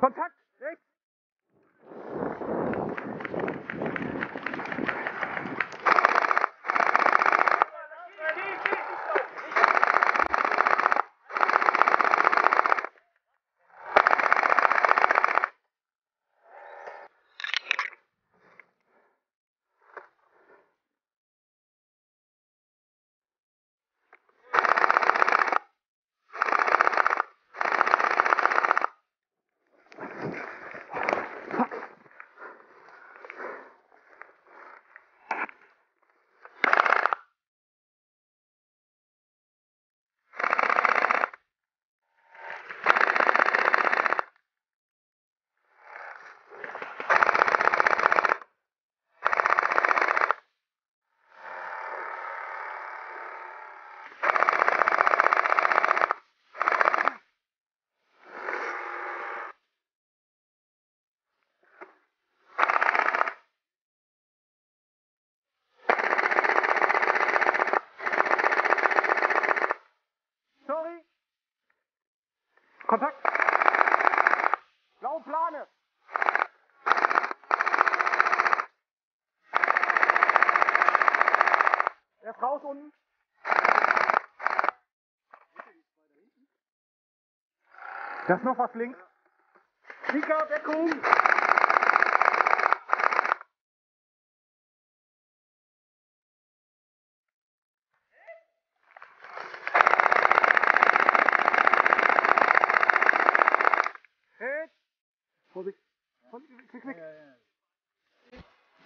Kontakt! Plane! Er ist raus unten. Da ist noch was links. Sieger, Deckung!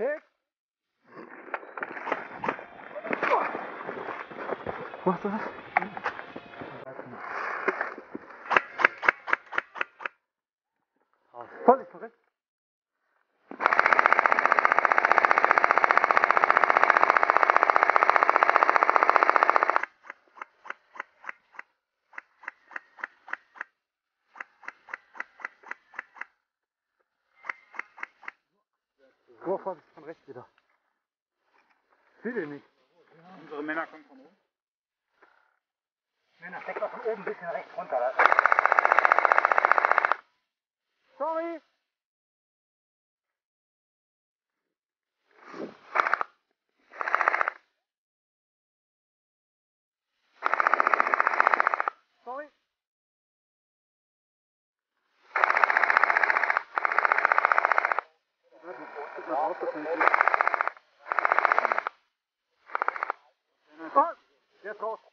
えっわさ So, Vorsicht, von rechts wieder. Sieh den nicht. Unsere Männer kommen von oben. Männer, steck doch von oben ein bisschen rechts runter. Der ist raus.